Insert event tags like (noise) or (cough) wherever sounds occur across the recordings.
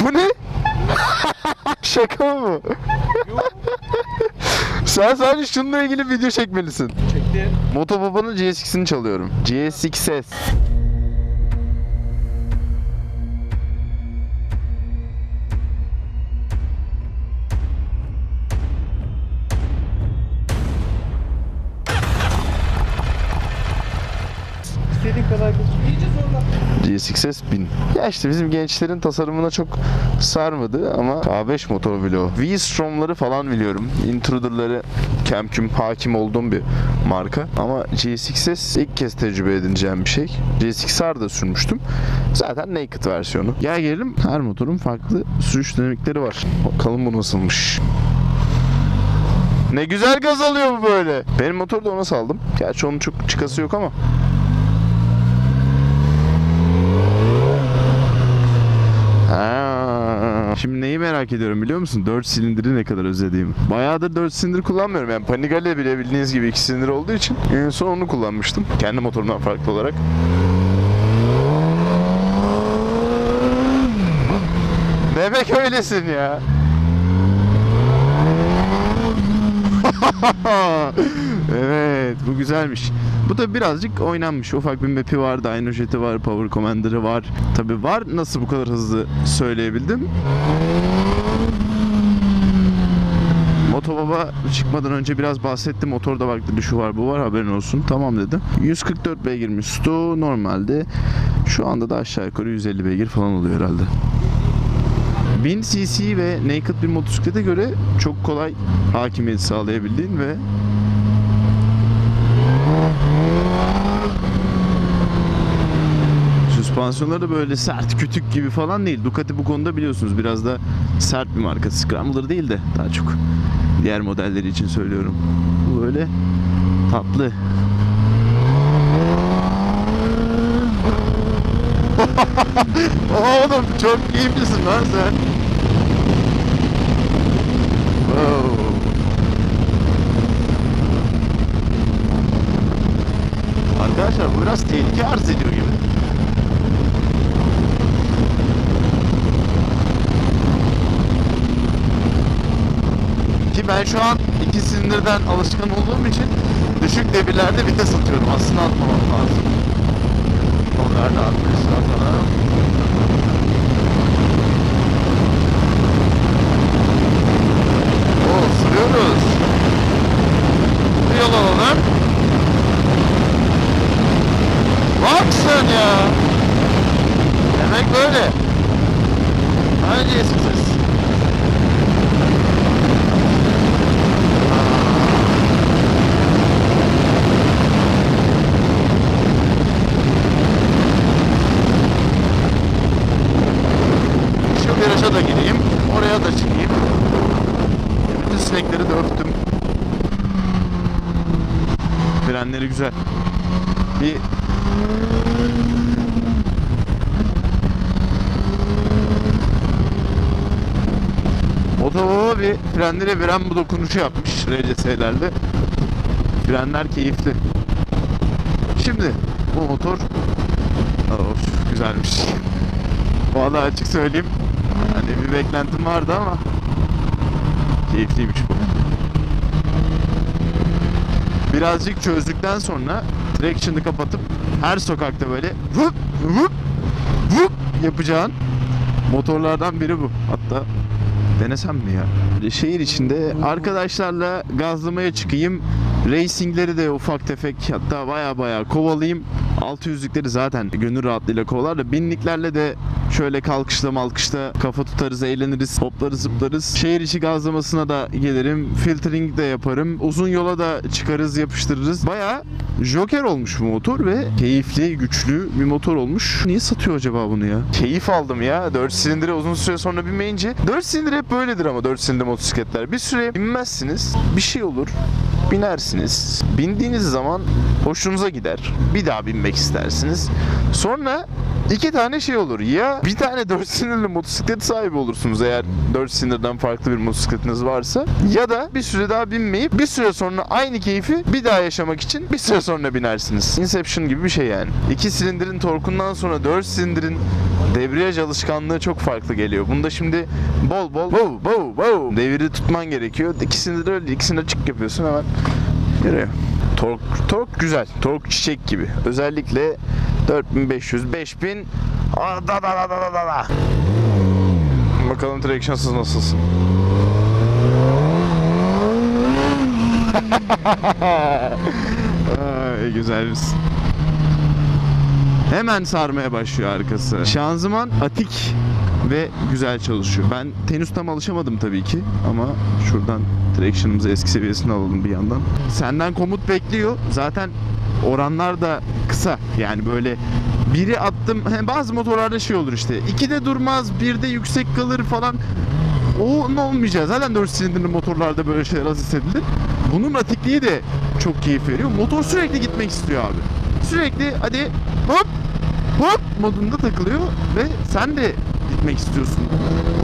Bu ne? Şaka mı? Sen sadece şununla ilgili video çekmelisin. Çekti. Motobaba'nın GSX'ini çalıyorum. GSX-S. İstediğin GSX-S 1000. Ya işte bizim gençlerin tasarımına çok sarmadı ama K5 motor o. V-Strom'ları falan biliyorum. Intruder'ları kemküm hakim olduğum bir marka. Ama GSX-S ilk kez tecrübe edineceğim bir şey. GSX-R da sürmüştüm. Zaten naked versiyonu. Gel gelelim her motorun farklı sürüş dinamikleri var. Bakalım bu nasılmış. Ne güzel gaz alıyor bu böyle. Benim motoru da ona saldım. Gerçi onun çok çıkası yok ama. Şimdi neyi merak ediyorum biliyor musun? 4 silindiri ne kadar özlediğimi. Bayağıdır 4 silindir kullanmıyorum. Yani Panigale bile bildiğiniz gibi 2 silindir olduğu için en son onu kullanmıştım. Kendi motorumdan farklı olarak. Demek öylesin ya. (laughs) bu güzelmiş. Bu da birazcık oynanmış. Ufak bir map'i var, Dyno Jet'i var, Power Commander'ı var. Tabi var. Nasıl bu kadar hızlı söyleyebildim? Motobaba çıkmadan önce biraz bahsettim. Motorda bak dedi şu var bu var haberin olsun. Tamam dedi. 144 beygir Musto normalde. Şu anda da aşağı yukarı 150 beygir falan oluyor herhalde. 1000 cc ve naked bir motosiklete göre çok kolay hakimiyet sağlayabildiğin ve Süspansiyonları da böyle sert kütük gibi falan değil. Ducati bu konuda biliyorsunuz biraz da sert bir marka. Scrambler değil de daha çok diğer modelleri için söylüyorum. Bu böyle tatlı. (laughs) Oğlum çok iyi misin lan sen? Arkadaşlar bu biraz tehlike arz ediyor gibi. Ki ben şu an iki silindirden alışkın olduğum için düşük devirlerde vites atıyorum. Aslında atmamam lazım. Onlar da atmışlar falan. Oo sürüyoruz. Bir yol alalım. Bak sen ya. Demek böyle. Hadi siz. Şu viraja da gireyim. Oraya da çıkayım. Bütün sinekleri de öptüm. Frenleri güzel. Bir Otobaba bir frenlere veren bu dokunuşu yapmış RCS'lerle. Frenler keyifli. Şimdi bu motor of güzelmiş. (laughs) Vallahi açık söyleyeyim. Hani bir beklentim vardı ama keyifliymiş bu. Birazcık çözdükten sonra traction'ı kapatıp her sokakta böyle vıp vıp vıp yapacağın motorlardan biri bu. Hatta denesem mi ya? Şehir içinde arkadaşlarla gazlamaya çıkayım. Racingleri de ufak tefek hatta baya baya kovalayayım. 600'lükleri zaten gönül rahatlığıyla kovalar da binliklerle de şöyle kalkışta malkışta kafa tutarız, eğleniriz, hoplarız, zıplarız. Şehir içi gazlamasına da gelirim. Filtering de yaparım. Uzun yola da çıkarız, yapıştırırız. Baya Joker olmuş bu motor ve keyifli, güçlü bir motor olmuş. Niye satıyor acaba bunu ya? Keyif aldım ya. 4 silindire uzun süre sonra binmeyince. 4 silindir hep böyledir ama 4 silindir motosikletler. Bir süre binmezsiniz. Bir şey olur. Binersiniz. Bindiğiniz zaman hoşunuza gider. Bir daha binmek istersiniz. Sonra İki tane şey olur. Ya bir tane (laughs) 4 sinirli motosiklet sahibi olursunuz eğer 4 sinirden farklı bir motosikletiniz varsa. Ya da bir süre daha binmeyip bir süre sonra aynı keyfi bir daha yaşamak için bir süre sonra binersiniz. Inception gibi bir şey yani. 2 silindirin torkundan sonra 4 silindirin debriyaj alışkanlığı çok farklı geliyor. Bunda şimdi bol bol bow bow bow deviri tutman gerekiyor. İkisini de öyle ikisini de çık yapıyorsun hemen yürüyor. Tork, tork güzel. Tork çiçek gibi. Özellikle 4500, 5000 Aa, da da da da da da. Bakalım tractionsız nasılsın? (laughs) Ay, güzel misin? Hemen sarmaya başlıyor arkası. Şanzıman atik ve güzel çalışıyor. Ben tenus tam alışamadım tabii ki ama şuradan traction'ımızı eski seviyesine alalım bir yandan. Senden komut bekliyor. Zaten oranlar da kısa. Yani böyle biri attım. Bazı motorlarda şey olur işte. İkide durmaz, birde yüksek kalır falan. O ne olmayacak. Zaten 4 silindirli motorlarda böyle şeyler az hissedilir. Bunun atikliği de çok keyif veriyor. Motor sürekli gitmek istiyor abi. Sürekli hadi hop hop modunda takılıyor ve sen de gitmek istiyorsun.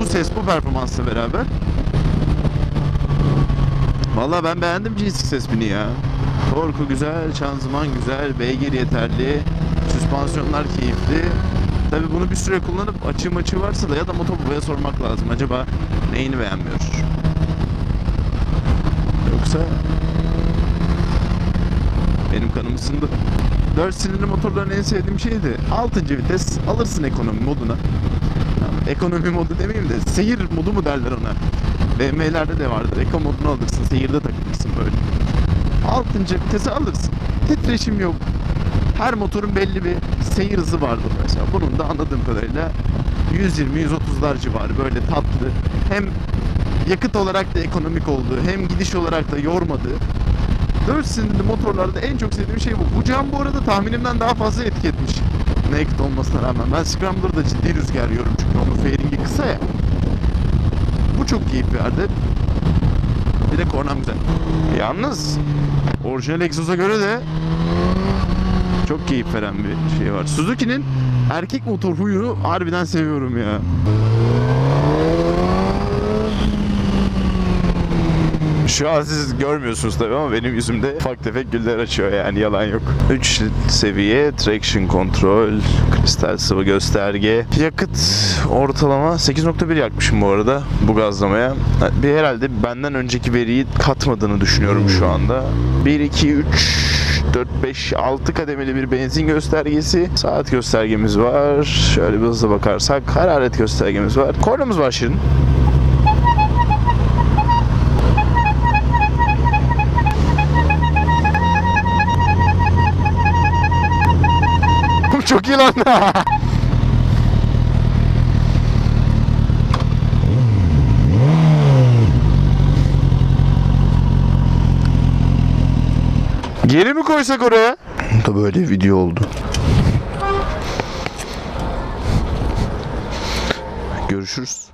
Bu ses bu performansla beraber. Vallahi ben beğendim GSX S1000'i ya. Torku güzel, şanzıman güzel, beygir yeterli, süspansiyonlar keyifli. Tabi bunu bir süre kullanıp açığı maçı varsa da ya da motobabaya sormak lazım. Acaba neyini beğenmiyor? Yoksa benim kanım ısındı. 4 silindirli motorların en sevdiğim şey de 6. vites alırsın ekonomi moduna. Yani ekonomi modu demeyeyim de seyir modu mu derler ona. BMW'lerde de vardır. Eko modunu alırsın. Seyirde takılırsın böyle. 6. vitesi alırsın. Titreşim yok. Her motorun belli bir seyir hızı vardır mesela. Bunun da anladığım kadarıyla 120-130'lar civarı böyle tatlı. Hem yakıt olarak da ekonomik olduğu, hem gidiş olarak da yormadığı 4 silindirli motorlarda en çok sevdiğim şey bu. Bu cam bu arada tahminimden daha fazla etki etmiş. Naked olmasına rağmen. Ben Scrambler'da ciddi rüzgar yiyorum çünkü onun fairingi kısa ya. Bu çok keyif verdi. Bir de kornam güzel. Yalnız orijinal egzoza göre de çok keyif veren bir şey var. Suzuki'nin erkek motor huyunu harbiden seviyorum ya. Şu an siz görmüyorsunuz tabii ama benim yüzümde ufak tefek güller açıyor yani yalan yok. 3 seviye traction kontrol, kristal sıvı gösterge. Yakıt ortalama 8.1 yakmışım bu arada bu gazlamaya. Bir herhalde benden önceki veriyi katmadığını düşünüyorum şu anda. 1 2 3 4, 5, 6 kademeli bir benzin göstergesi. Saat göstergemiz var. Şöyle bir hızlı bakarsak hararet göstergemiz var. Kornamız var Şirin. Çok iyi lan. Geri mi koysak oraya? Da böyle video oldu. Görüşürüz.